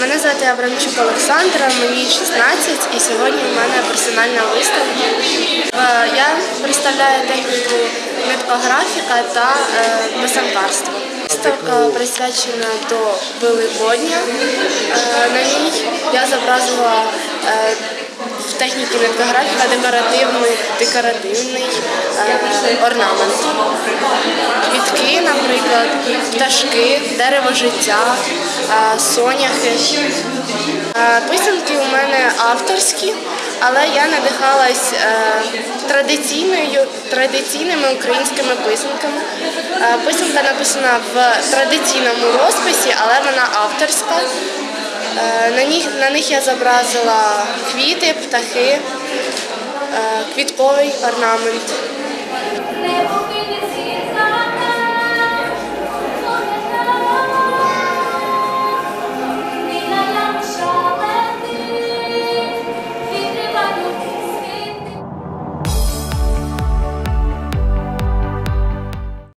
Мене звати Абрамчук Олександра, мені 16 і сьогодні в мене персональна виставка. Е, Я представляю техніку ниткографіка та е, писанкарство. Виставка присвячена до Великодня. Е, На ній я зобразила е, в техніці ниткографіка декоративний, декоративний е, орнамент. Пташки, дерево життя, е, соняхи. Е, Писанки у мене авторські, але я надихалась е, традиційною, традиційними українськими писанками. Писанка написана в традиційному розписі, але вона авторська. На них, на них я зобразила квіти, птахи, квітковий орнамент.